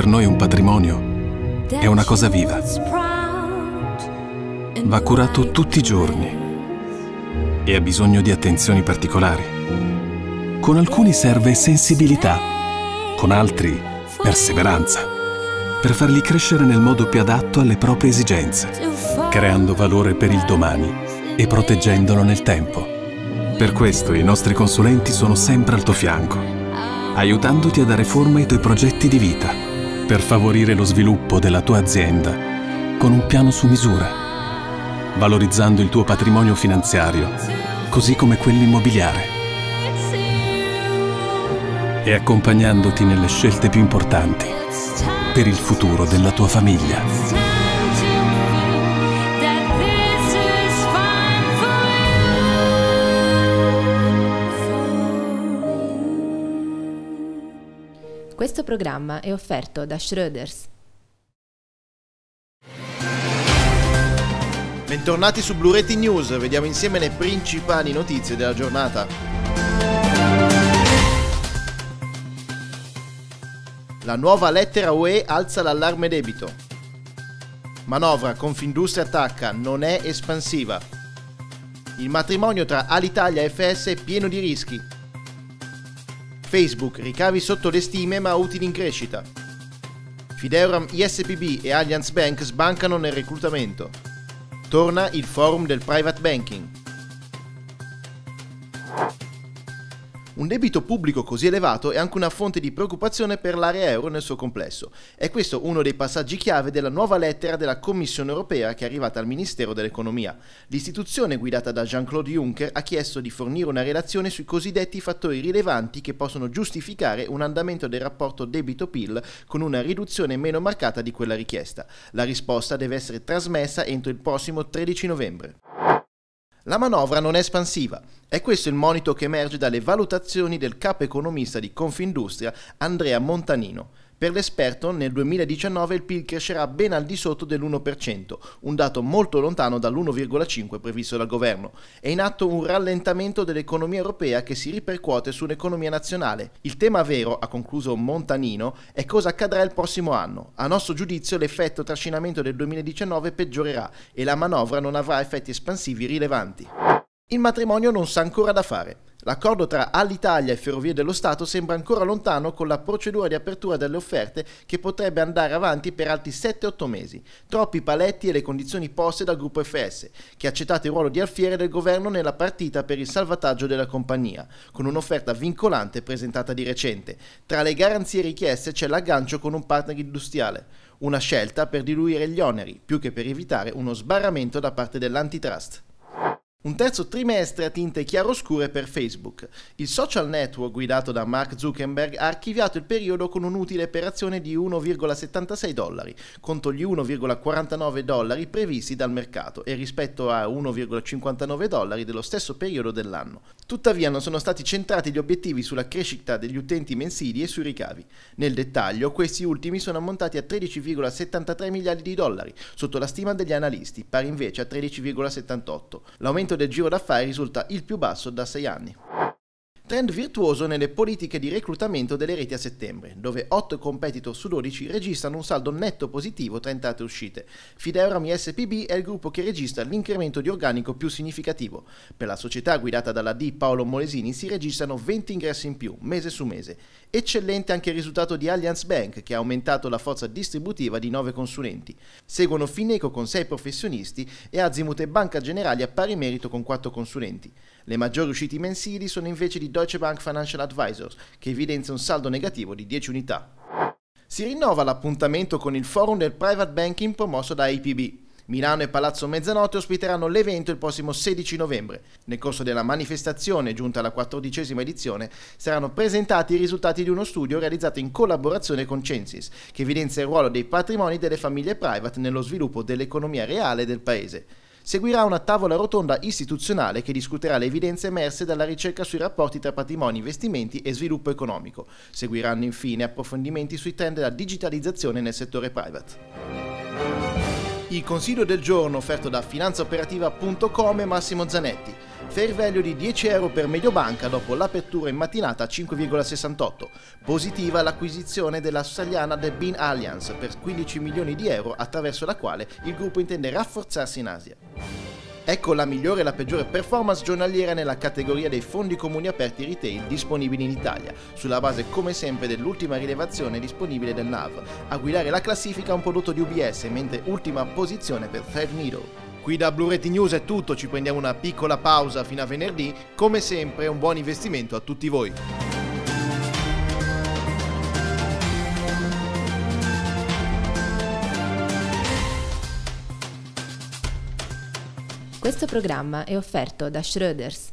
Per noi un patrimonio è una cosa viva. Va curato tutti i giorni e ha bisogno di attenzioni particolari. Con alcuni serve sensibilità, con altri perseveranza, per farli crescere nel modo più adatto alle proprie esigenze, creando valore per il domani e proteggendolo nel tempo. Per questo i nostri consulenti sono sempre al tuo fianco, aiutandoti a dare forma ai tuoi progetti di vita, per favorire lo sviluppo della tua azienda con un piano su misura, valorizzando il tuo patrimonio finanziario, così come quello immobiliare, e accompagnandoti nelle scelte più importanti per il futuro della tua famiglia. Questo programma è offerto da Schröders. Bentornati su Blu Reti News, vediamo insieme le principali notizie della giornata. La nuova lettera UE alza l'allarme debito. Manovra Confindustria attacca, non è espansiva. Il matrimonio tra Alitalia e FS è pieno di rischi. Facebook, ricavi sotto le stime ma utili in crescita. Fideuram, ISPB e Allianz Bank sbancano nel reclutamento. Torna il forum del private banking. Un debito pubblico così elevato è anche una fonte di preoccupazione per l'area euro nel suo complesso. È questo uno dei passaggi chiave della nuova lettera della Commissione europea che è arrivata al Ministero dell'Economia. L'istituzione guidata da Jean-Claude Juncker ha chiesto di fornire una relazione sui cosiddetti fattori rilevanti che possono giustificare un andamento del rapporto debito-PIL con una riduzione meno marcata di quella richiesta. La risposta deve essere trasmessa entro il prossimo 13 novembre. La manovra non è espansiva. È questo il monito che emerge dalle valutazioni del capo economista di Confindustria, Andrea Montanino. Per l'esperto nel 2019 il PIL crescerà ben al di sotto dell'1%, un dato molto lontano dall'1,5% previsto dal governo. È in atto un rallentamento dell'economia europea che si ripercuote sull'economia nazionale. Il tema vero, ha concluso Montanino, è cosa accadrà il prossimo anno. A nostro giudizio l'effetto trascinamento del 2019 peggiorerà e la manovra non avrà effetti espansivi rilevanti. Il matrimonio non sa ancora da fare. L'accordo tra Alitalia e Ferrovie dello Stato sembra ancora lontano con la procedura di apertura delle offerte che potrebbe andare avanti per altri 7-8 mesi. Troppi paletti e le condizioni poste dal gruppo FS, che ha accettato il ruolo di alfiere del governo nella partita per il salvataggio della compagnia, con un'offerta vincolante presentata di recente. Tra le garanzie richieste c'è l'aggancio con un partner industriale. Una scelta per diluire gli oneri, più che per evitare uno sbarramento da parte dell'antitrust. Un terzo trimestre a tinte chiaroscure per Facebook. Il social network guidato da Mark Zuckerberg ha archiviato il periodo con un'utile operazione di 1,76 dollari contro gli 1,49 dollari previsti dal mercato e rispetto a 1,59 dollari dello stesso periodo dell'anno. Tuttavia non sono stati centrati gli obiettivi sulla crescita degli utenti mensili e sui ricavi. Nel dettaglio, questi ultimi sono ammontati a 13,73 miliardi di dollari, sotto la stima degli analisti, pari invece a 13,78. L'aumento l'aumento del giro d'affari risulta il più basso da sei anni. Trend virtuoso nelle politiche di reclutamento delle reti a settembre, dove 8 competitor su 12 registrano un saldo netto positivo tra entrate e uscite. Fideurami SPB è il gruppo che registra l'incremento di organico più significativo. Per la società guidata dalla D Paolo Molesini si registrano 20 ingressi in più, mese su mese. Eccellente anche il risultato di Allianz Bank, che ha aumentato la forza distributiva di 9 consulenti. Seguono Fineco con 6 professionisti e Azimut e Banca Generali a pari merito con 4 consulenti. Le maggiori uscite mensili sono invece di Deutsche Bank Financial Advisors, che evidenzia un saldo negativo di 10 unità. Si rinnova l'appuntamento con il forum del private banking promosso da APB. Milano e Palazzo Mezzanotte ospiteranno l'evento il prossimo 16 novembre. Nel corso della manifestazione, giunta alla quattordicesima edizione, saranno presentati i risultati di uno studio realizzato in collaborazione con Censis, che evidenzia il ruolo dei patrimoni delle famiglie private nello sviluppo dell'economia reale del Paese. Seguirà una tavola rotonda istituzionale che discuterà le evidenze emerse dalla ricerca sui rapporti tra patrimoni, investimenti e sviluppo economico. Seguiranno infine approfondimenti sui trend della digitalizzazione nel settore private. Il consiglio del giorno offerto da finanzaoperativa.com e Massimo Zanetti. Fair value di 10 euro per Mediobanca dopo l'apertura in mattinata a 5,68. Positiva l'acquisizione della australiana The Bean Alliance per 15 milioni di euro attraverso la quale il gruppo intende rafforzarsi in Asia. Ecco la migliore e la peggiore performance giornaliera nella categoria dei fondi comuni aperti retail disponibili in Italia, sulla base come sempre dell'ultima rilevazione disponibile del NAV. A guidare la classifica un prodotto di UBS, mentre ultima posizione per Threadneedle. Qui da Blu Reti News è tutto, ci prendiamo una piccola pausa fino a venerdì, come sempre un buon investimento a tutti voi. Questo programma è offerto da Schroeders